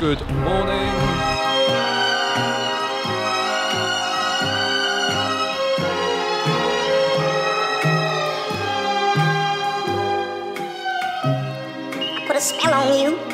Good morning. I put a spell on you.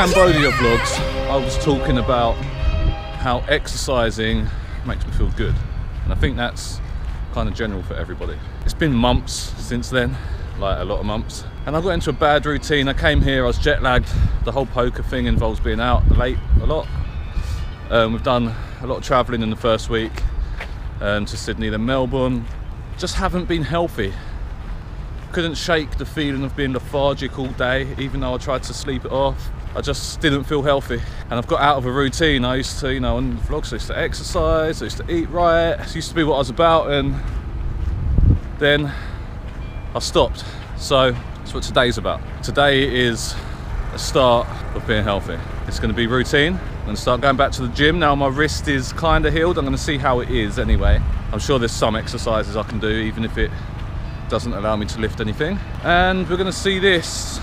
Cambodia vlogs, I was talking about how exercising makes me feel good. And I think that's kind of general for everybody. It's been months since then, like a lot of months. And I got into a bad routine. I came here, I was jet lagged. The whole poker thing involves being out late a lot. Um, we've done a lot of travelling in the first week um, to Sydney, then Melbourne. Just haven't been healthy. Couldn't shake the feeling of being lethargic all day, even though I tried to sleep it off. I just didn't feel healthy. And I've got out of a routine. I used to, you know, on vlogs, I used to exercise, I used to eat right. It used to be what I was about, and then I stopped. So that's what today's about. Today is a start of being healthy. It's going to be routine. I'm going to start going back to the gym. Now my wrist is kind of healed. I'm going to see how it is anyway. I'm sure there's some exercises I can do, even if it doesn't allow me to lift anything. And we're going to see this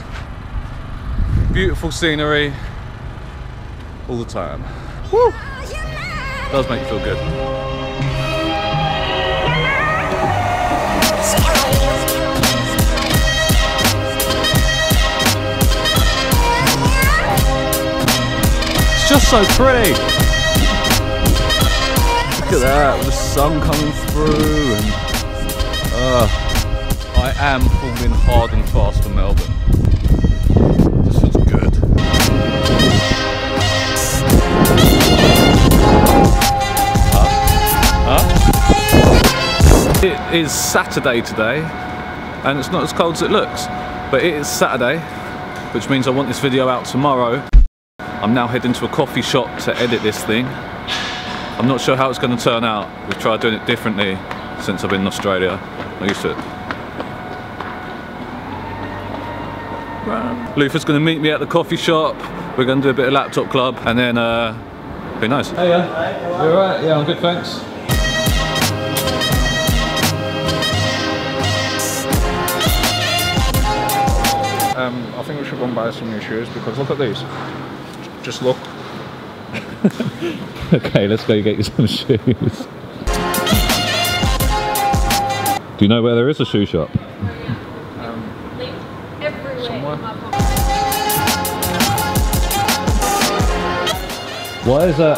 beautiful scenery all the time. Woo! Does make you feel good. Just so pretty. Look at that, the sun coming through and uh, I am falling hard and fast for Melbourne. This feels good. Huh? Huh? It is Saturday today and it's not as cold as it looks, but it is Saturday, which means I want this video out tomorrow. I'm now heading to a coffee shop to edit this thing. I'm not sure how it's going to turn out. We've tried doing it differently since I've been in Australia. I'm used to. Luther's going to meet me at the coffee shop. We're going to do a bit of laptop club and then, uh, be nice. Hey, yeah. You alright? Yeah, I'm good, thanks. Um, I think we should go and buy some new shoes because look at these. Just look. Okay, let's go get you some shoes. Do you know where there is a shoe shop? Why is that?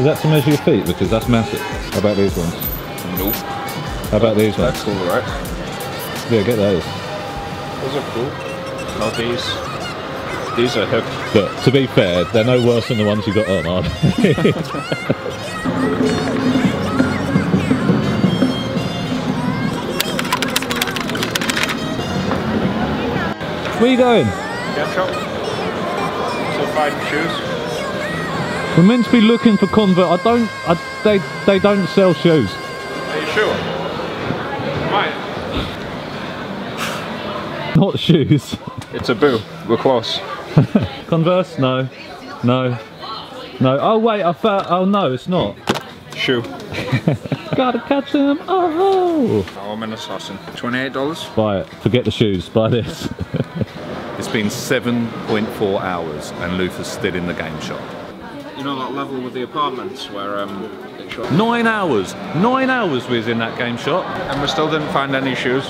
Is that to measure your feet? Because that's massive. How about these ones? Nope. How about these ones? That's cool, right? Yeah, get those. Those are cool. No, these. These are hip. But to be fair, they're no worse than the ones you got on, are they? Where are you going? Get shop. So find shoes. We're meant to be looking for Converse. I don't. I, they they don't sell shoes. Are you sure? Right. Not shoes. It's a boo. We're close. Converse? No. No. No. Oh wait, I found. Oh no, it's not. Shoe. Gotta catch them. Oh. Oh, I'm an assassin. Twenty-eight dollars. Buy it. Forget the shoes. Buy this. it's been 7.4 hours and Luther's still in the game shop. You know that level with the apartments where um, it showed- Nine hours. Nine hours we was in that game shop. and we still didn't find any shoes.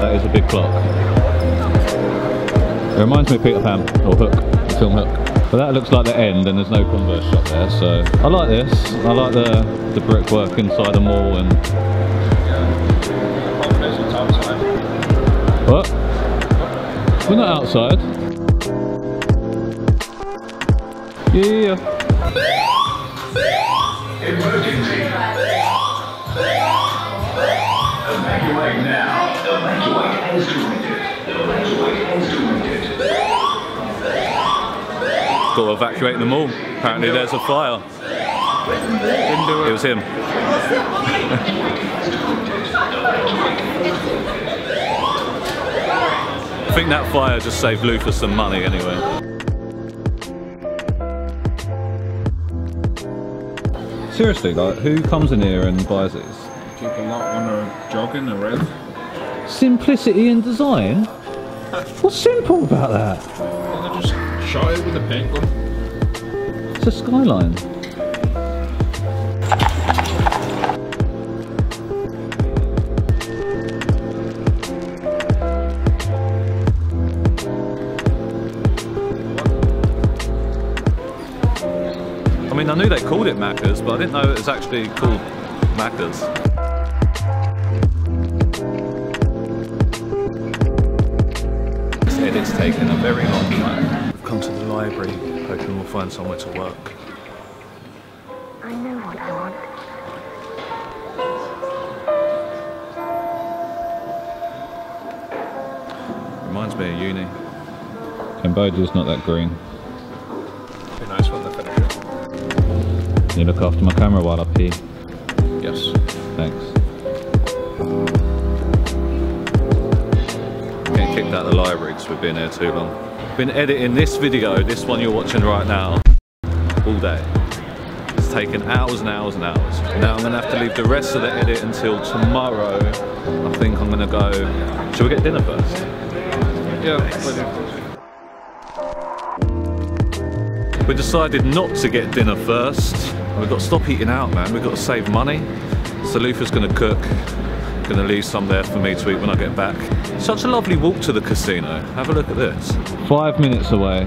That is a big clock. It reminds me of Peter Pan, or Hook, film Hook. But that looks like the end and there's no Converse shop there, so I like this. I like the, the brickwork inside the mall and... We're not outside. Yeah, yeah, yeah. Evacuate now. Evacuate as directed. Evacuate as directed. Got to evacuate the mall. Apparently there's a fire. It. was him. I think that fire just saved Luther some money anyway. Seriously, like, who comes in here and buys these? People not want to jog in a rev. Simplicity in design? What's simple about that? They just shot it with a paint gun. It's a skyline. Mean, I knew they called it Macca's, but I didn't know it was actually called Macca's. This edit's taken a very long time. We've come to the library, hoping we'll find somewhere to work. I know what I want. Reminds me of uni. Cambodia's not that green. You look after my camera while I pee. Yes. Thanks. Getting kicked out of the library because we've been here too long. Been editing this video, this one you're watching right now, all day. It's taken hours and hours and hours. Now I'm gonna have to leave the rest of the edit until tomorrow. I think I'm gonna go. Shall we get dinner first? Yeah. We decided not to get dinner first. We've got to stop eating out, man. We've got to save money. So Luther's going to cook. Going to leave some there for me to eat when I get back. Such a lovely walk to the casino. Have a look at this. Five minutes away,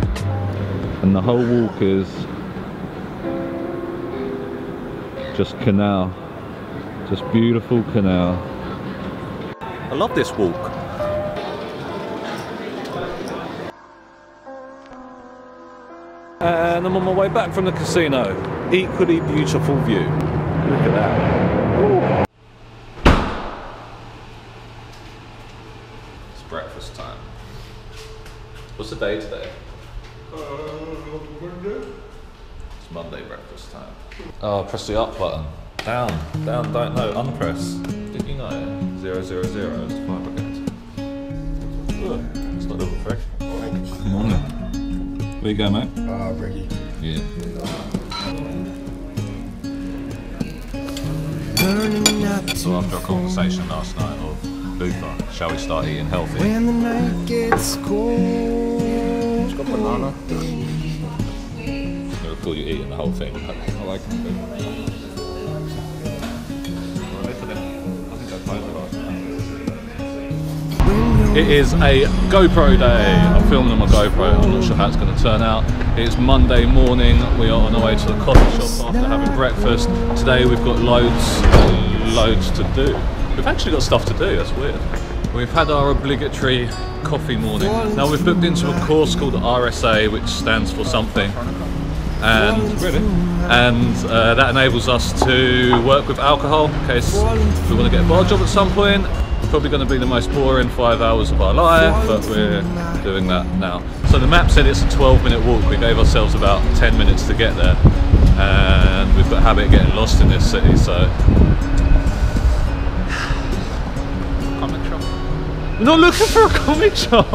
and the whole walk is just canal. Just beautiful canal. I love this walk. Uh, and I'm on my way back from the casino. Equally beautiful view. Look at that. It's breakfast time. What's the day today? It's Monday breakfast time. Oh, press the up button. Down, down, don't know, unpress. Did you know? Zero, zero, zero is the fire brigade. Ugh, it's not double fresh. Morning. Where you go, mate? Ah, Briggy. Yeah. So after a conversation last night of Luther, shall we start eating healthy? When the night gets cold. It's got banana. It'll call you eating the whole thing. I like it. It is a GoPro day. I'm filming on my GoPro. I'm not sure how it's going to turn out. It's Monday morning. We are on our way to the coffee shop after having breakfast. Today we've got loads, loads to do. We've actually got stuff to do. That's weird. We've had our obligatory coffee morning. Now we've booked into a course called RSA, which stands for something, and and uh, that enables us to work with alcohol in case we want to get a bar job at some point. It's probably going to be the most boring five hours of our life, but we're doing that now. So the map said it's a 12 minute walk. We gave ourselves about 10 minutes to get there, and we've got a habit of getting lost in this city. So Comic shop. we're not looking for a comic shop.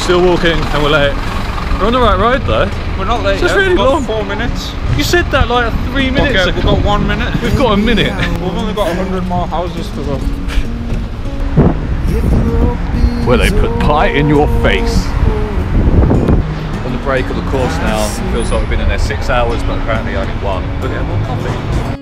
Still walking, and we're late. We're on the right road though. We're not late It's really got long. four minutes. You said that like three minutes Okay, ago. we've got one minute. We've got a minute. We've only got a hundred more houses to go. Where they put pie in your face. On the break of the course now. Feels like we've been in there six hours, but apparently only one. We're getting more coffee.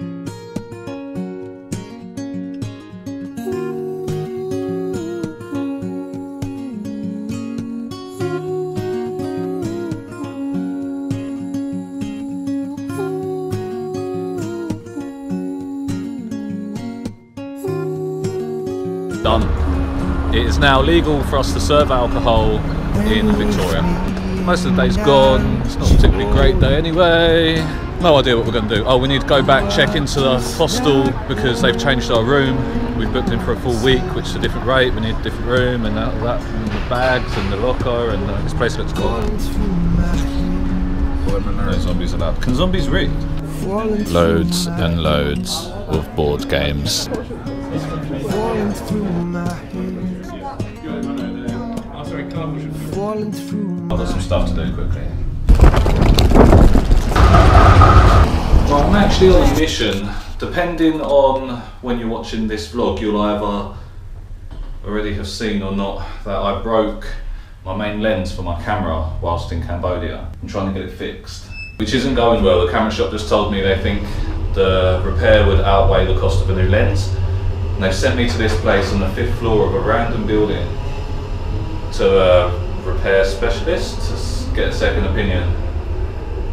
Is now legal for us to serve alcohol in Victoria. Most of the day's gone. It's not a particularly great day anyway. No idea what we're going to do. Oh, we need to go back, check into the hostel because they've changed our room. We've booked in for a full week, which is a different rate. We need a different room and that, that and the bags and the locker and uh, this place looks cool. No zombies allowed. Can zombies read? Loads and loads of board games. Falling through I've got some stuff to do quickly. Well, I'm actually on a mission. Depending on when you're watching this vlog, you'll either already have seen or not that I broke my main lens for my camera whilst in Cambodia. I'm trying to get it fixed, which isn't going well. The camera shop just told me they think the repair would outweigh the cost of a new lens. And they've sent me to this place on the fifth floor of a random building to a repair specialist to get a second opinion.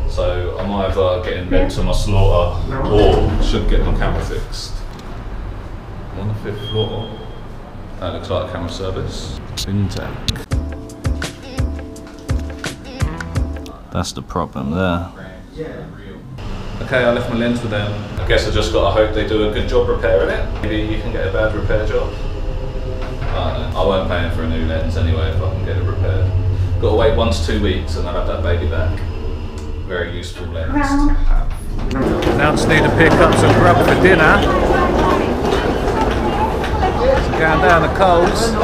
So I'm either getting led to my slaughter or should get my camera fixed. I'm on the fifth floor. That looks like a camera service. Fintech. That's the problem there. Okay, I left my lens with them. I guess I just gotta hope they do a good job repairing it. Maybe you can get a bad repair job. I. I won't pay him for a new lens anyway if I can get it repaired. Got to wait one to two weeks and I'll have that baby back. Very useful lens have. Now just need to pick up some grub for dinner. Going down the Coles.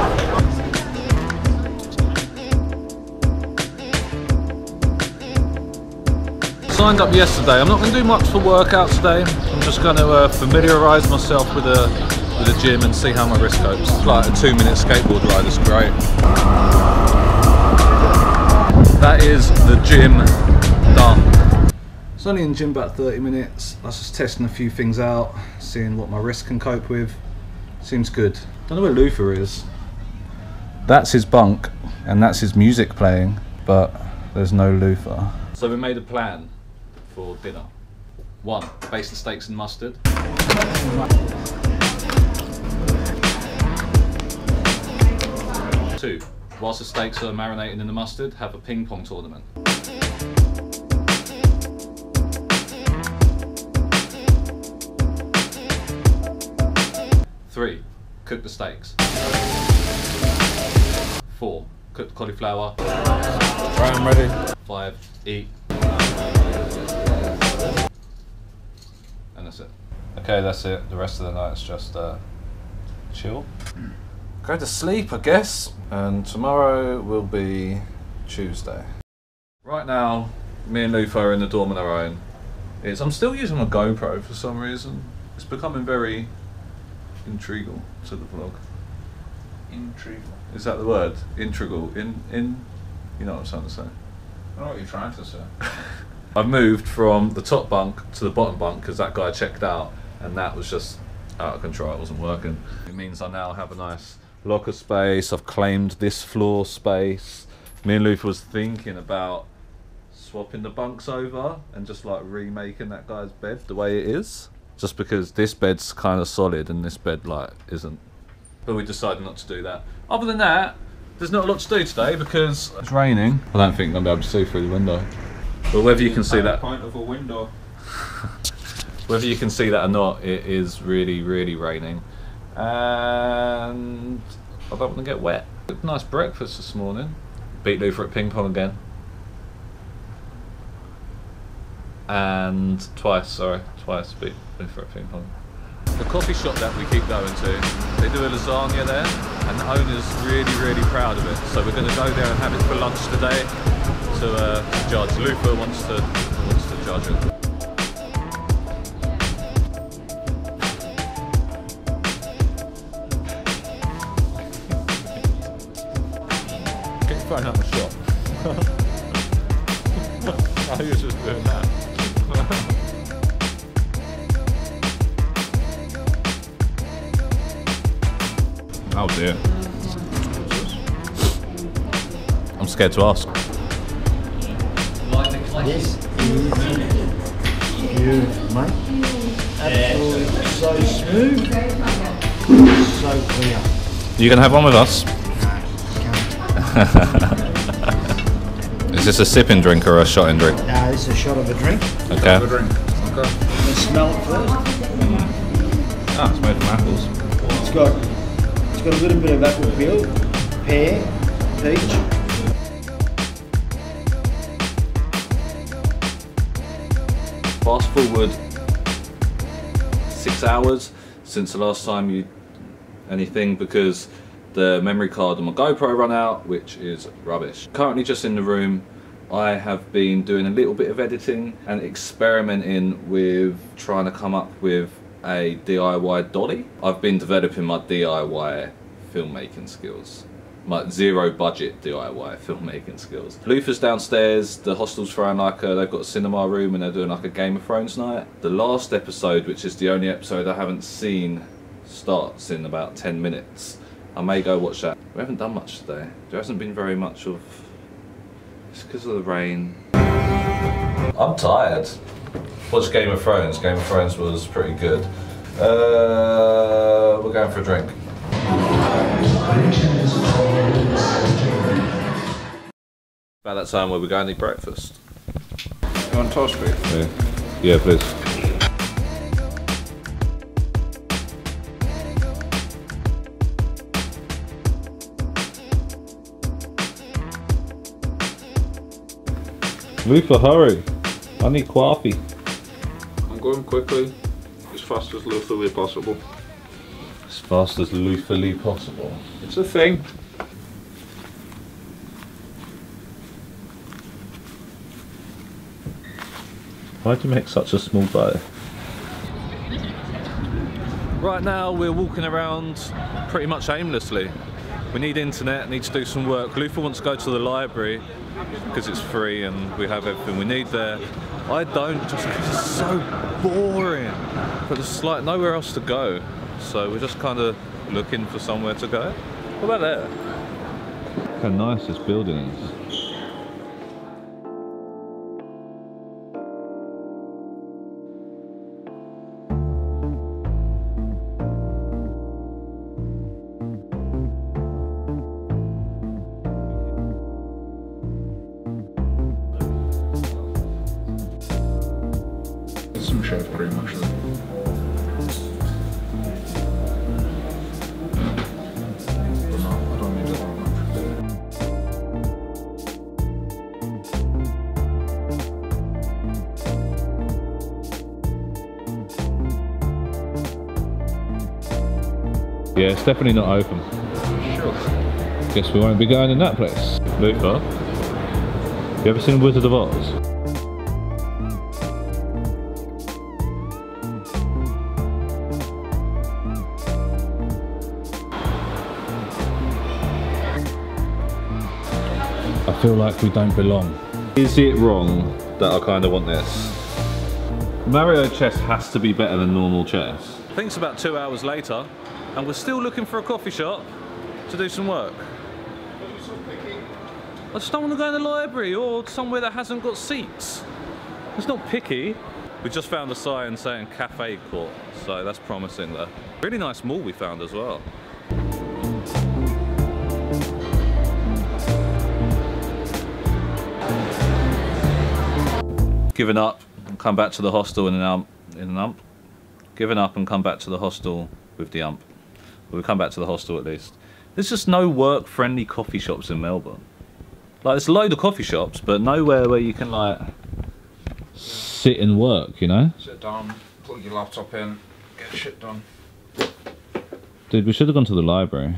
Signed up yesterday. I'm not going to do much for workout today. I'm just going to uh, familiarise myself with the with the gym and see how my wrist copes. It's like a two minute skateboard ride. It's great. That is the gym done. It's only in gym about 30 minutes. I was just testing a few things out, seeing what my wrist can cope with. Seems good. Don't know where Luther is. That's his bunk, and that's his music playing, but there's no Luther. So we made a plan for dinner. One, the steaks and mustard. Two, whilst the steaks are marinating in the mustard, have a ping pong tournament. Three, cook the steaks. Four, cook the cauliflower. Right, I'm ready. Five, eat. And that's it. Okay, that's it. The rest of the night is just uh, chill. Go to sleep, I guess. And tomorrow will be Tuesday. Right now, me and Luther are in the dorm on our own. It's, I'm still using my GoPro for some reason. It's becoming very integral to the vlog. Intrigue. Is that the word? Integral. In in. You know what I'm trying to say. I know what you're trying to say. I've moved from the top bunk to the bottom bunk because that guy checked out, and that was just out of control. It wasn't working. It means I now have a nice locker space. I've claimed this floor space. Me and Luther was thinking about swapping the bunks over and just like remaking that guy's bed the way it is. Just because this bed's kind of solid and this bed like isn't. But we decided not to do that. Other than that, there's not a lot to do today because it's raining. I don't think I'm gonna be able to see through the window. But whether you can see that, Point of a window. whether you can see that or not, it is really, really raining, and I don't want to get wet. Nice breakfast this morning. Beat Luther at ping pong again, and twice. Sorry, twice beat Luther at ping pong. The coffee shop that we keep going to, they do a lasagna there, and the owner's really, really proud of it. So we're going to go there and have it for lunch today to uh, judge. Luther wants to wants to judge it. Oh dear! I'm scared to ask. You, mate. Absolutely so smooth, so clear. You gonna have one with us? Is this a sipping drink or a shotting drink? Nah, this is a shot of a drink. Okay. The drink. Okay. Let's smell it first. Ah, it's made from apples. It's got it's got a little bit of apple peel, pear, peach. Fast forward six hours since the last time you anything because the memory card on my GoPro run out, which is rubbish. Currently just in the room, I have been doing a little bit of editing and experimenting with trying to come up with a DIY dolly. I've been developing my DIY filmmaking skills. My zero budget DIY filmmaking skills. Luther's downstairs, the hostel's throwing like a, they've got a cinema room and they're doing like a Game of Thrones night. The last episode, which is the only episode I haven't seen, starts in about 10 minutes. I may go watch that. We haven't done much today. There hasn't been very much of. It's because of the rain. I'm tired. Watch Game of Thrones. Game of Thrones was pretty good. Uh, we're going for a drink. About that time where we're going to eat breakfast. You want toast, Pete? Yeah, yeah please. Luther, hurry. I need coffee. I'm going quickly, as fast as literally possible. As fast as Lutherly possible. It's a thing. Why'd you make such a small bow? Right now we're walking around pretty much aimlessly. We need internet, need to do some work. Luther wants to go to the library because it's free and we have everything we need there. I don't just it's so boring. But there's like nowhere else to go. So we're just kind of looking for somewhere to go. What about there? How nice this building is. It's definitely not open. Sure. Guess we won't be going in that place. Luther, you ever seen Wizard of Oz? I feel like we don't belong. Is it wrong that I kind of want this? Mario chess has to be better than normal chess. I think it's about two hours later, and we're still looking for a coffee shop to do some work. I just don't want to go in the library or somewhere that hasn't got seats. It's not picky. We just found a sign saying Cafe Court, so that's promising there. Really nice mall we found as well. Given up and come back to the hostel in an ump. In an ump? Given up and come back to the hostel with the ump. We'll come back to the hostel at least. There's just no work-friendly coffee shops in Melbourne. Like, there's a load of coffee shops, but nowhere where you can like sit and work. You know, Sit down, plug your laptop in, get shit done. dude. We should have gone to the library.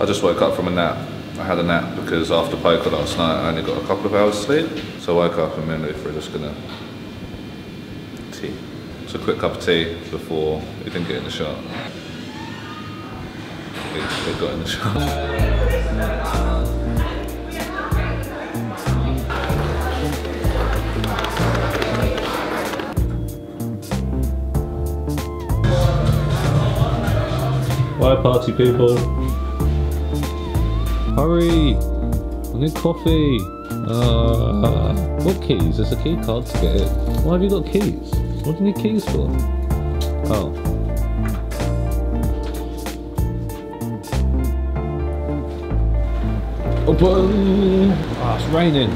I just woke up from a nap. I had a nap because after poker last night, I only got a couple of hours sleep. So I woke up and me and Luther were just gonna tea. Just a quick cup of tea before we didn't get in the shot. We got in the shot. Bye, party people. Hurry! I need coffee. Uh, what keys? There's a key card to get it. Why have you got keys? What do you need keys for? Oh. Open! Ah, it's raining.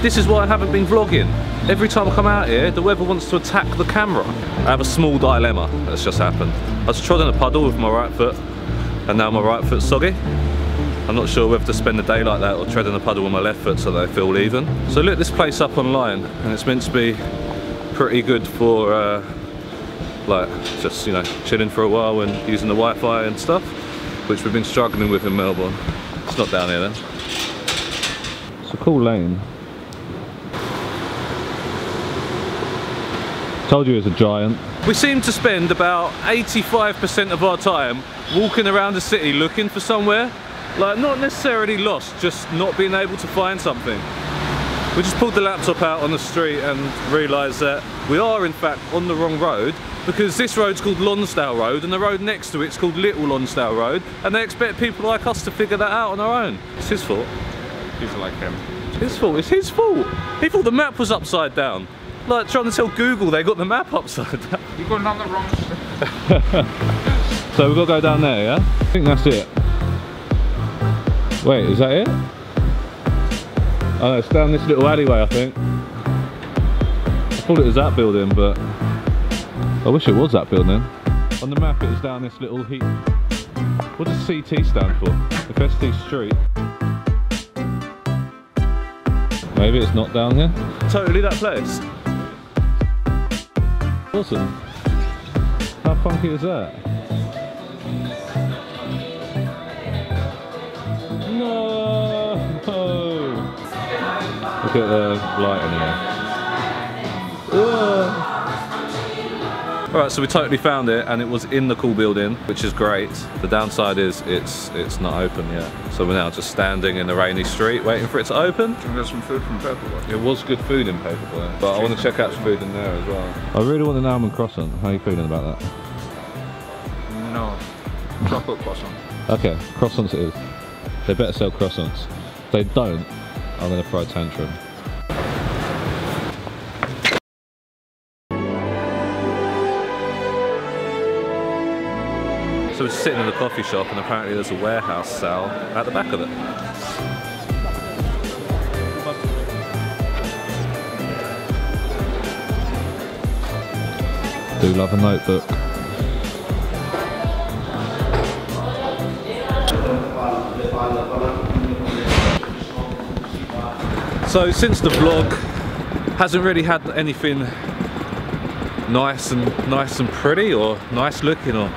This is why I haven't been vlogging. Every time I come out here, the weather wants to attack the camera. I have a small dilemma that's just happened. I was trod in a puddle with my right foot, and now my right foot's soggy. I'm not sure whether to spend the day like that or tread in a puddle with my left foot so I feel even. So I looked this place up online, and it's meant to be pretty good for uh, like just you know chilling for a while and using the Wi-Fi and stuff, which we've been struggling with in Melbourne. It's not down here then. It's a cool lane. Told you it was a giant. We seem to spend about 85% of our time walking around the city looking for somewhere. Like, not necessarily lost, just not being able to find something. We just pulled the laptop out on the street and realised that we are in fact on the wrong road because this road's called Lonsdale Road and the road next to it's called Little Lonsdale Road and they expect people like us to figure that out on our own. It's his fault. People like him. It's his fault. It's his fault. He thought the map was upside down. Like trying to tell Google they got the map upside down. Going down the wrong. So we've got to go down there, yeah? I think that's it. Wait, is that it? Oh, it's down this little alleyway, I think. I thought it was that building, but I wish it was that building. On the map, it was down this little heap. What does CT stand for? If ST Street. Maybe it's not down here. Totally that place. Awesome. How funky is that? No! Look at the light anyway. Alright, so we totally found it and it was in the cool building, which is great. The downside is it's it's not open yet. So we're now just standing in the rainy street waiting for it to open. Can get some food from Paperboy? It was good food in Paperboy, but I want to check out some food in there as well. I really want an almond croissant. How are you feeling about that? No. Chocolate croissant. Okay, croissants it is. They better sell croissants. If they don't, I'm gonna throw a tantrum. So we're sitting in a coffee shop and apparently there's a warehouse sale at the back of it. Do love a notebook. So since the vlog hasn't really had anything nice and nice and pretty or nice looking or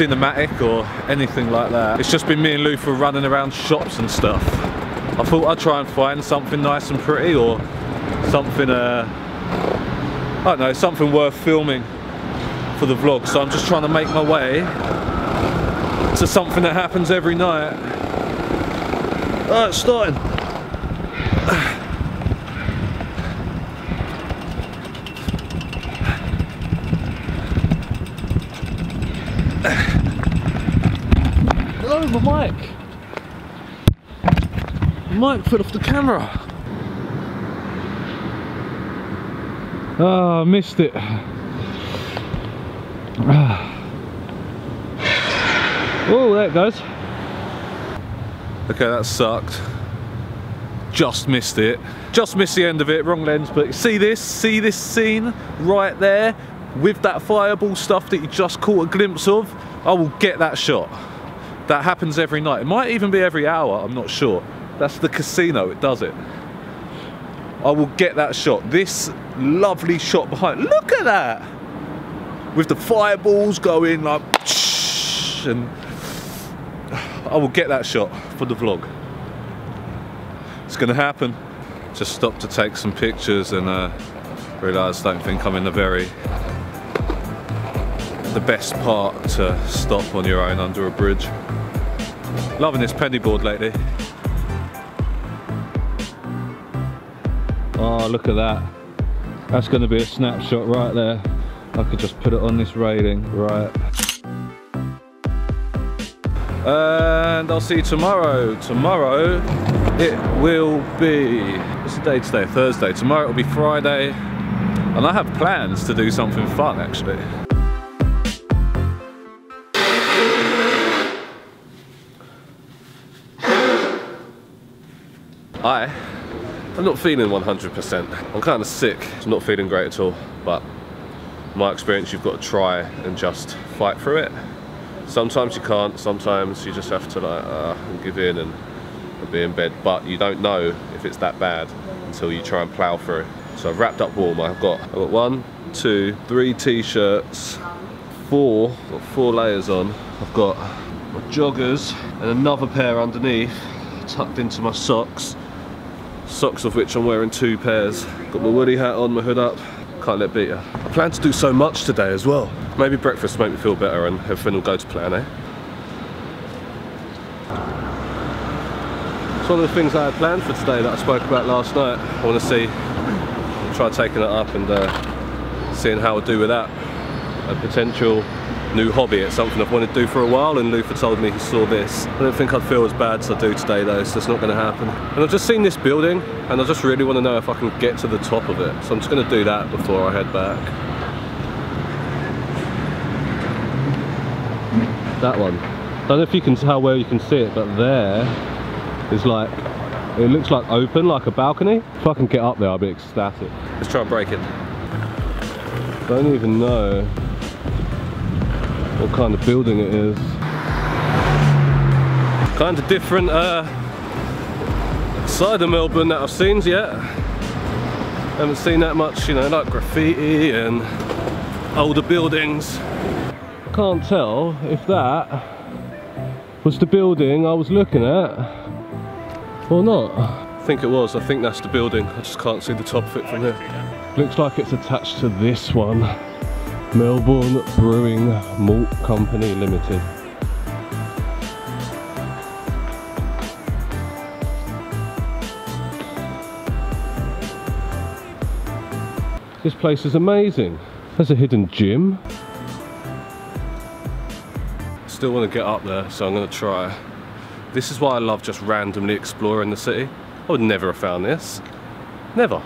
cinematic or anything like that. It's just been me and Luther running around shops and stuff. I thought I'd try and find something nice and pretty or something uh I don't know, something worth filming for the vlog. So I'm just trying to make my way to something that happens every night. Oh, it's starting. No, my mic. My mic fell off the camera. Oh, I missed it. Ah. Oh, there it goes. Okay, that sucked. Just missed it. Just missed the end of it, wrong lens, but see this? See this scene right there? With that fireball stuff that you just caught a glimpse of? I will get that shot. That happens every night. It might even be every hour, I'm not sure. That's the casino, it does it. I will get that shot. This lovely shot behind. Look at that! With the fireballs going like, and I will get that shot for the vlog. It's gonna happen. Just stopped to take some pictures and uh, realised I don't think I'm in the very the best part to stop on your own under a bridge. Loving this penny board lately. Oh, look at that. That's going to be a snapshot right there. I could just put it on this railing, right. And I'll see you tomorrow. Tomorrow it will be, what's the day today? Thursday. Tomorrow it'll be Friday. And I have plans to do something fun actually. I am not feeling 100%. I'm kind of sick. I'm not feeling great at all. But my experience, you've got to try and just fight through it. Sometimes you can't. Sometimes you just have to like uh, give in and, and be in bed. But you don't know if it's that bad until you try and plow through. So I've wrapped up warm. I've got I've got one, two, three t-shirts, four, got four layers on. I've got my joggers and another pair underneath, tucked into my socks. Socks of which I'm wearing two pairs. Got my woolly hat on, my hood up. Can't let beat you. I plan to do so much today as well. Maybe breakfast make me feel better and everything will go to plan, eh? It's one of the things I had planned for today that I spoke about last night. I want to see, try taking it up and uh, seeing how I do with that. A potential new hobby. It's something I've wanted to do for a while and Luther told me he saw this. I don't think I'd feel as bad as I do today though, so it's not going to happen. And I've just seen this building and I just really want to know if I can get to the top of it. So I'm just going to do that before I head back. That one. I don't know if you can how well you can see it, but there is like, it looks like open, like a balcony. If I can get up there, I'll be ecstatic. Let's try and break it. Don't even know what kind of building it is. Kind of different uh, side of Melbourne that I've seen yet. Haven't seen that much, you know, like graffiti and older buildings. I can't tell if that was the building I was looking at or not. I think it was, I think that's the building. I just can't see the top of it from here. Looks like it's attached to this one. Melbourne Brewing Malt Company Limited. This place is amazing. There's a hidden gym. Still want to get up there, so I'm going to try. This is why I love just randomly exploring the city. I would never have found this. Never.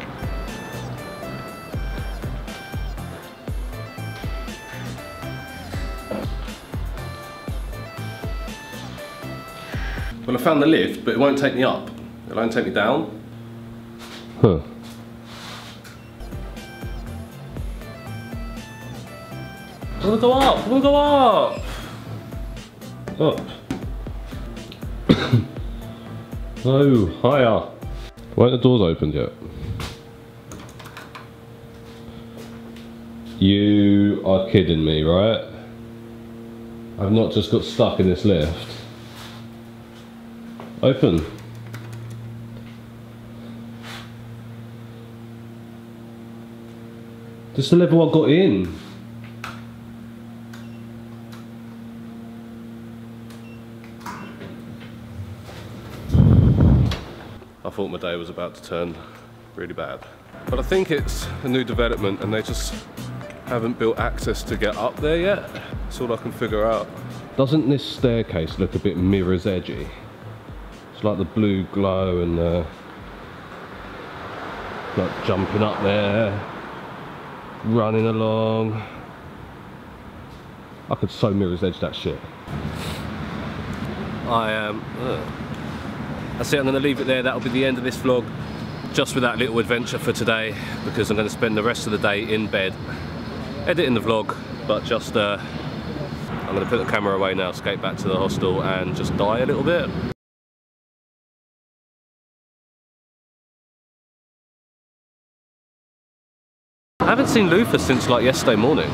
Well, I found the lift, but it won't take me up. It'll only take me down. Huh. I wanna go up, I wanna go up! Up. oh, higher. Why aren't the doors opened yet? You are kidding me, right? I've not just got stuck in this lift. Open. This is the level I got in. I thought my day was about to turn really bad. But I think it's a new development and they just haven't built access to get up there yet. That's all I can figure out. Doesn't this staircase look a bit mirror's edgy? It's like the blue glow and uh, like jumping up there, running along. I could so mirror's edge that shit. I am. Um, it, I'm going to leave it there. That'll be the end of this vlog. Just with that little adventure for today because I'm going to spend the rest of the day in bed editing the vlog, but just uh, I'm going to put the camera away now, skate back to the hostel and just die a little bit. I haven't seen Luther since like yesterday morning.